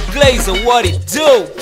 Glazer, what it do?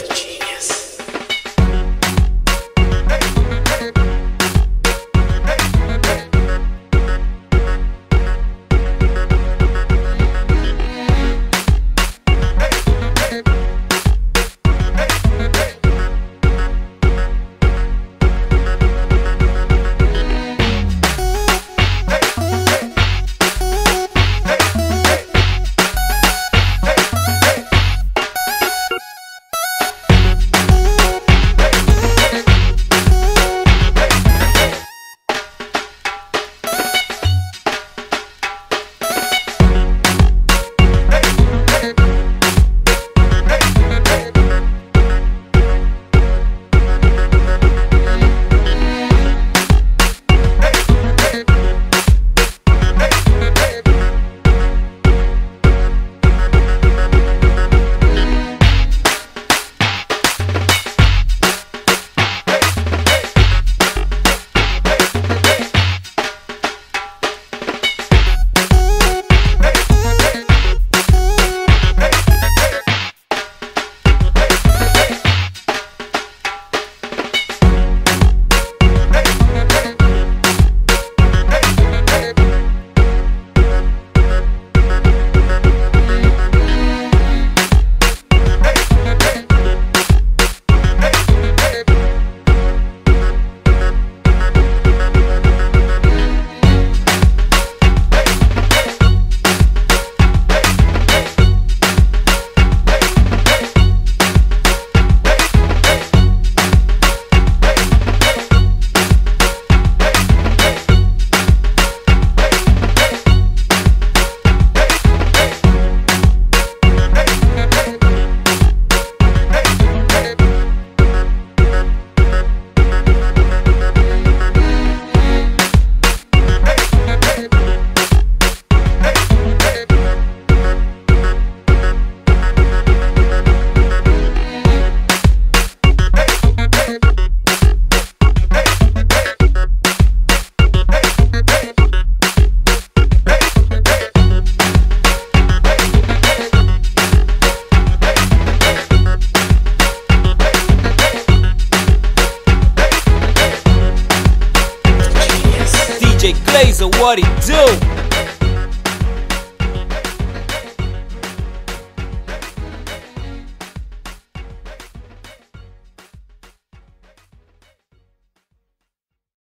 Blazer, what he do?